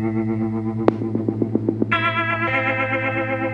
Thank you.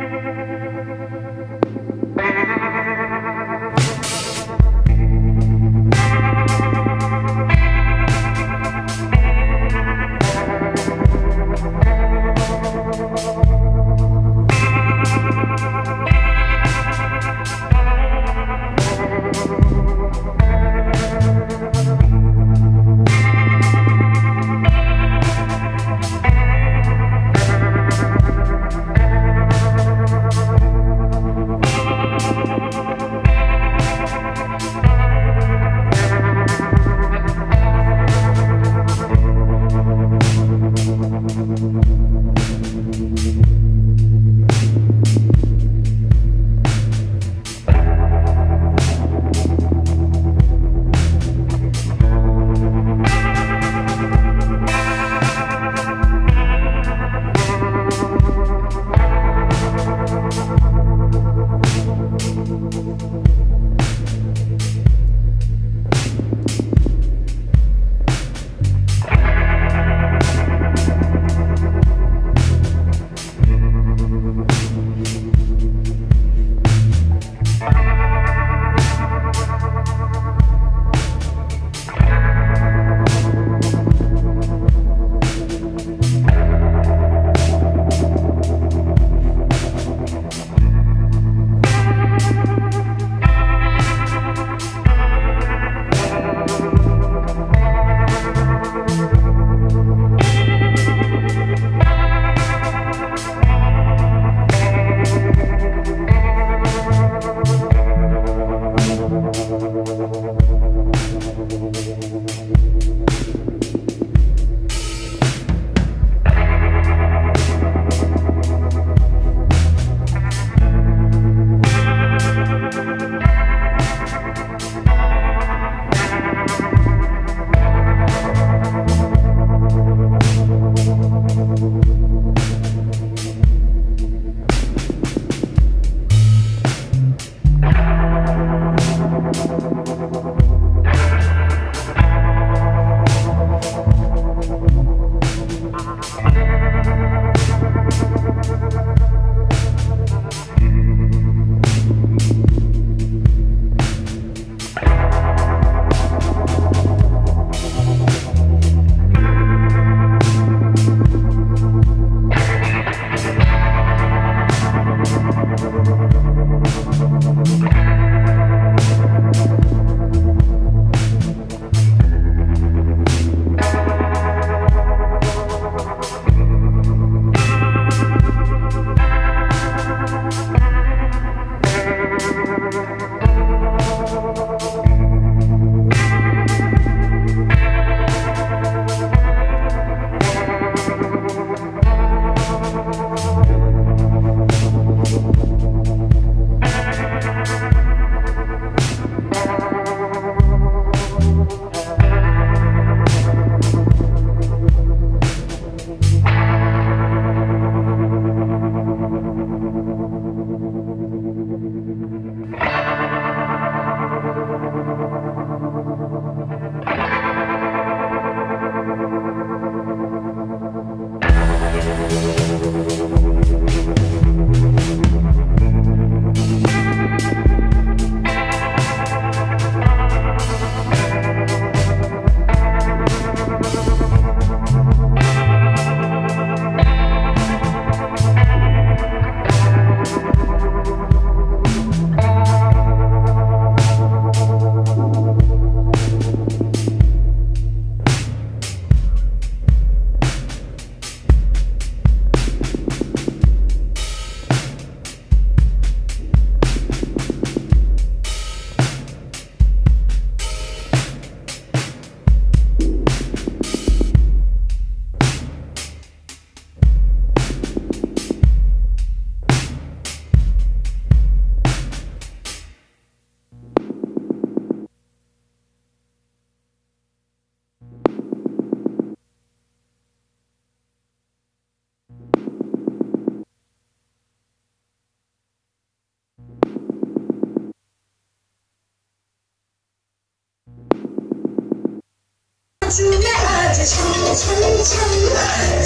চুলে আজ ছম ছম ছম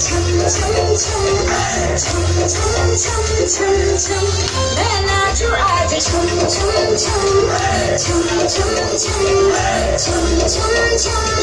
ছম ছম ছম ছম ছম ছম ছম ছম বেলা চু আজ ছম ছম ছম ছম ছম ছম ছম ছম ছম